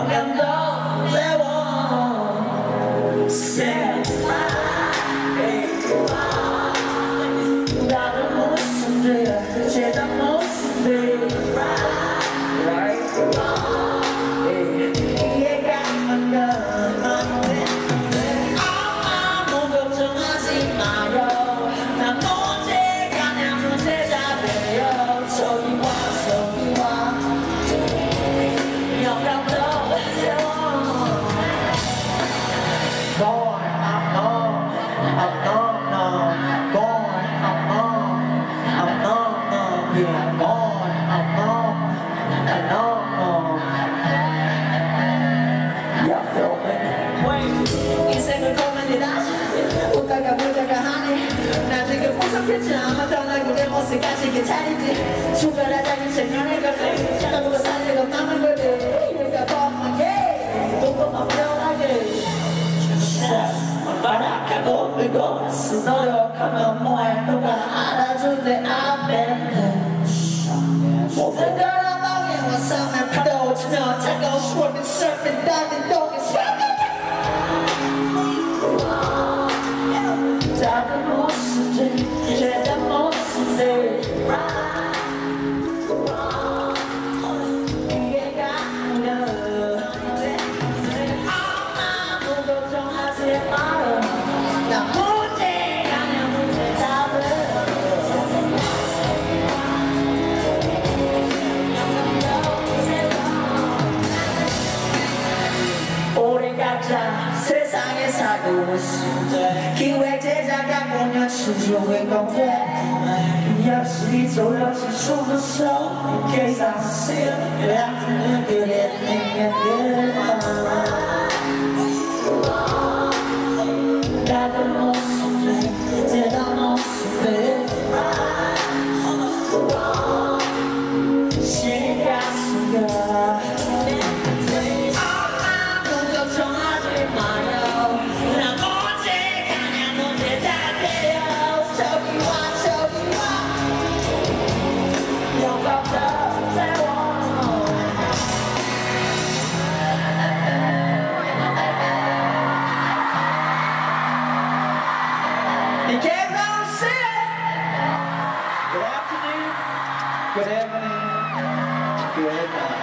영감도 외워 Say 나는 무슨 죄야 죄다 인생을 고민이다 웃다가 보다가 하니 나중에 보석했지 아마 떠나고 내 모습까지 괜찮은지 충분하다는 생명의 걸리 나보고 살려고 남은 거지 얘가 뻔하게 조금만 편하게 바라가고 울고 노력하면 뭐해 누가 알아주네 앞 that 오래 가자 세상에 살고 있어 기획 제작가 공 You can't go see it. Good afternoon. Good evening. Good night.